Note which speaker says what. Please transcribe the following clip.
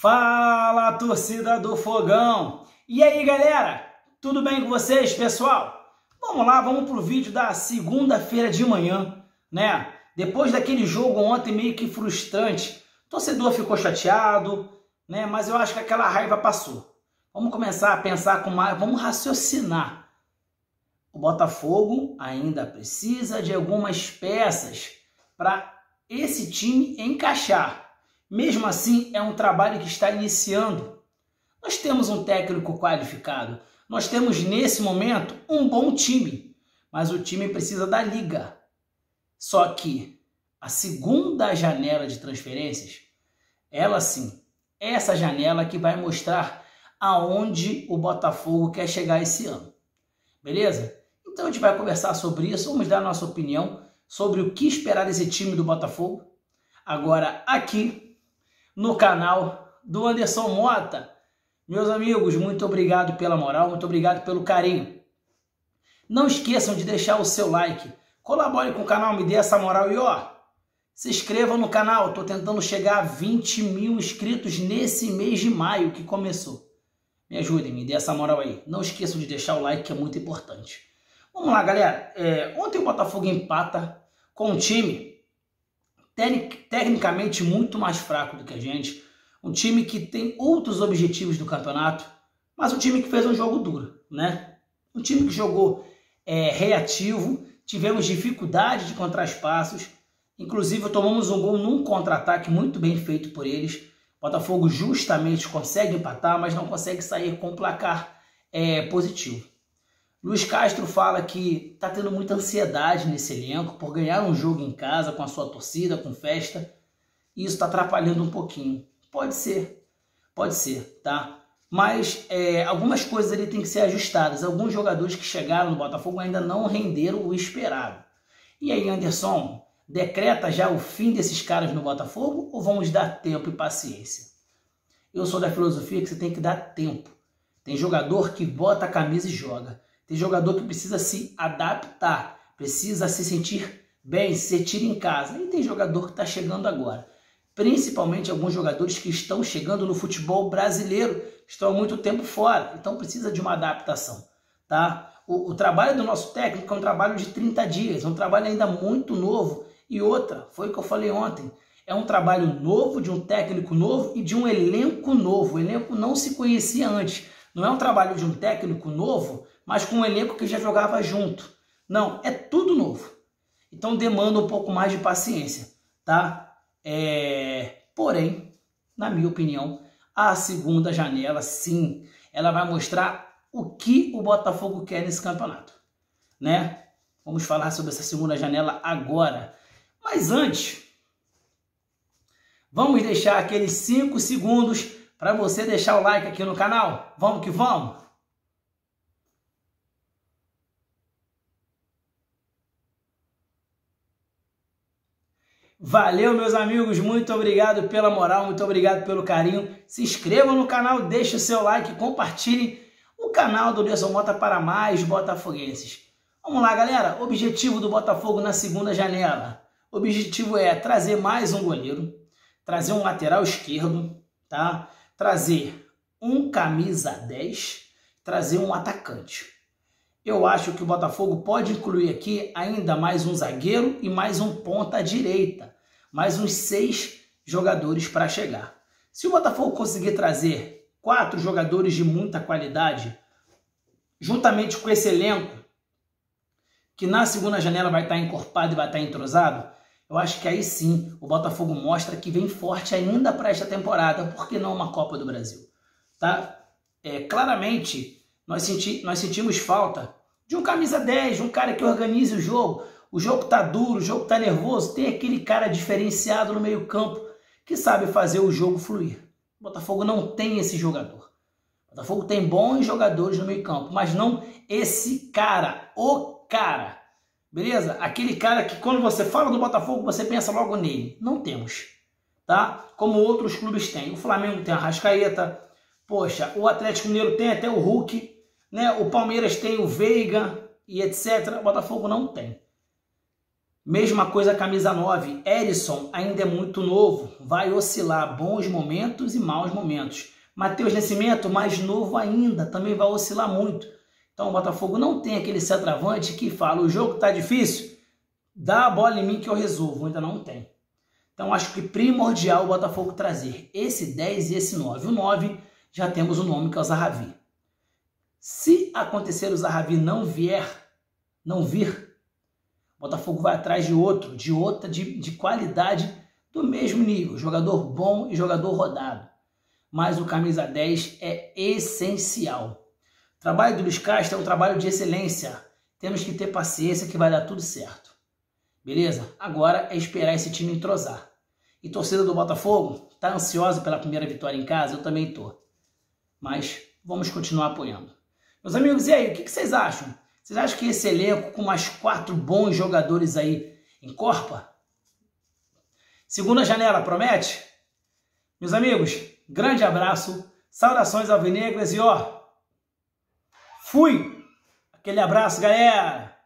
Speaker 1: Fala, torcida do Fogão! E aí, galera? Tudo bem com vocês, pessoal? Vamos lá, vamos pro vídeo da segunda-feira de manhã, né? Depois daquele jogo ontem meio que frustrante, o torcedor ficou chateado, né? Mas eu acho que aquela raiva passou. Vamos começar a pensar com mais, vamos raciocinar. O Botafogo ainda precisa de algumas peças para esse time encaixar. Mesmo assim, é um trabalho que está iniciando. Nós temos um técnico qualificado, nós temos nesse momento um bom time, mas o time precisa da liga. Só que a segunda janela de transferências, ela sim, essa janela que vai mostrar aonde o Botafogo quer chegar esse ano. Beleza? Então a gente vai conversar sobre isso, vamos dar a nossa opinião sobre o que esperar desse time do Botafogo. Agora aqui no canal do Anderson Mota. Meus amigos, muito obrigado pela moral, muito obrigado pelo carinho. Não esqueçam de deixar o seu like, colabore com o canal, me dê essa moral e ó, se inscreva no canal, estou tentando chegar a 20 mil inscritos nesse mês de maio que começou. Me ajudem, me dê essa moral aí. Não esqueçam de deixar o like que é muito importante. Vamos lá, galera. É, ontem o Botafogo empata com um time tecnicamente muito mais fraco do que a gente, um time que tem outros objetivos do campeonato, mas um time que fez um jogo duro, né? Um time que jogou é, reativo, tivemos dificuldade de encontrar espaços, inclusive tomamos um gol num contra-ataque muito bem feito por eles. Botafogo justamente consegue empatar, mas não consegue sair com placar é, positivo. Luiz Castro fala que está tendo muita ansiedade nesse elenco por ganhar um jogo em casa com a sua torcida, com festa. E isso está atrapalhando um pouquinho. Pode ser, pode ser, tá? Mas é, algumas coisas ali têm que ser ajustadas. Alguns jogadores que chegaram no Botafogo ainda não renderam o esperado. E aí, Anderson, decreta já o fim desses caras no Botafogo ou vamos dar tempo e paciência? Eu sou da filosofia que você tem que dar tempo. Tem jogador que bota a camisa e joga. Tem jogador que precisa se adaptar, precisa se sentir bem, se sentir em casa. E tem jogador que está chegando agora. Principalmente alguns jogadores que estão chegando no futebol brasileiro, estão há muito tempo fora, então precisa de uma adaptação. Tá? O, o trabalho do nosso técnico é um trabalho de 30 dias, é um trabalho ainda muito novo. E outra, foi o que eu falei ontem, é um trabalho novo, de um técnico novo e de um elenco novo. O elenco não se conhecia antes. Não é um trabalho de um técnico novo mas com um elenco que já jogava junto. Não, é tudo novo. Então demanda um pouco mais de paciência, tá? É... Porém, na minha opinião, a segunda janela, sim, ela vai mostrar o que o Botafogo quer nesse campeonato, né? Vamos falar sobre essa segunda janela agora. Mas antes, vamos deixar aqueles 5 segundos para você deixar o like aqui no canal. Vamos que vamos! Valeu, meus amigos, muito obrigado pela moral, muito obrigado pelo carinho. Se inscrevam no canal, deixe o seu like, compartilhe o canal do Nelson Mota para mais botafoguenses. Vamos lá, galera. Objetivo do Botafogo na segunda janela. Objetivo é trazer mais um goleiro, trazer um lateral esquerdo, tá? Trazer um camisa 10, trazer um atacante. Eu acho que o Botafogo pode incluir aqui ainda mais um zagueiro e mais um ponta direita. Mais uns seis jogadores para chegar. Se o Botafogo conseguir trazer quatro jogadores de muita qualidade, juntamente com esse elenco, que na segunda janela vai estar encorpado e vai estar entrosado, eu acho que aí sim o Botafogo mostra que vem forte ainda para esta temporada, porque não uma Copa do Brasil. Tá? É, claramente, nós, senti, nós sentimos falta de um camisa 10, de um cara que organize o jogo. O jogo tá duro, o jogo tá nervoso, tem aquele cara diferenciado no meio-campo que sabe fazer o jogo fluir. O Botafogo não tem esse jogador. O Botafogo tem bons jogadores no meio-campo, mas não esse cara, o cara. Beleza? Aquele cara que quando você fala do Botafogo, você pensa logo nele. Não temos. Tá? Como outros clubes têm. O Flamengo tem a Rascaeta. Poxa, o Atlético Mineiro tem até o Hulk né? O Palmeiras tem o Veiga e etc. O Botafogo não tem. Mesma coisa camisa 9. Erisson ainda é muito novo, vai oscilar bons momentos e maus momentos. Matheus Nascimento, mais novo ainda, também vai oscilar muito. Então o Botafogo não tem aquele centroavante que fala: o jogo está difícil, dá a bola em mim que eu resolvo. Ainda não tem. Então acho que primordial o Botafogo trazer esse 10 e esse 9. O 9 já temos o nome que é o Zahavi. Se acontecer o Zahavi não vier, não vir, Botafogo vai atrás de outro, de outra, de, de qualidade do mesmo nível. Jogador bom e jogador rodado. Mas o camisa 10 é essencial. O trabalho do Luiz Castro é um trabalho de excelência. Temos que ter paciência que vai dar tudo certo. Beleza? Agora é esperar esse time entrosar. E torcida do Botafogo, tá ansiosa pela primeira vitória em casa? Eu também tô. Mas vamos continuar apoiando. Meus amigos, e aí, o que vocês acham? Vocês acham que esse elenco com mais quatro bons jogadores aí encorpa? Segunda janela, promete? Meus amigos, grande abraço, saudações alvinegras e ó, fui! Aquele abraço, galera!